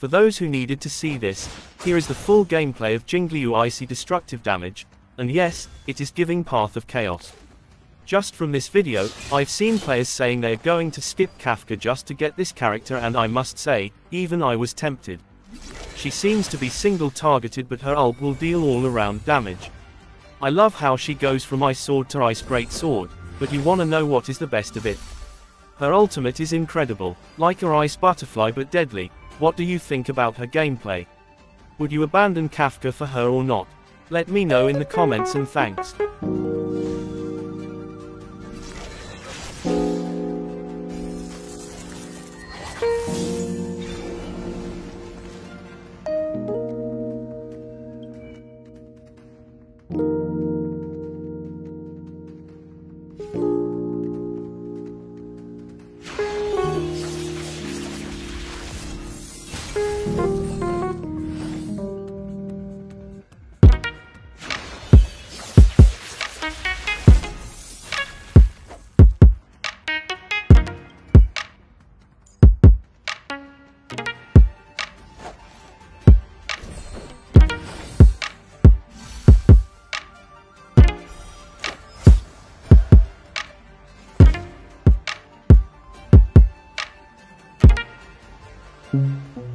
For those who needed to see this, here is the full gameplay of Jingliu Icy Destructive Damage, and yes, it is giving Path of Chaos. Just from this video, I've seen players saying they're going to skip Kafka just to get this character and I must say, even I was tempted. She seems to be single targeted but her ult will deal all around damage. I love how she goes from ice sword to ice great sword, but you wanna know what is the best of it. Her ultimate is incredible, like her ice butterfly but deadly, what do you think about her gameplay? Would you abandon Kafka for her or not? Let me know in the comments and thanks. 嗯。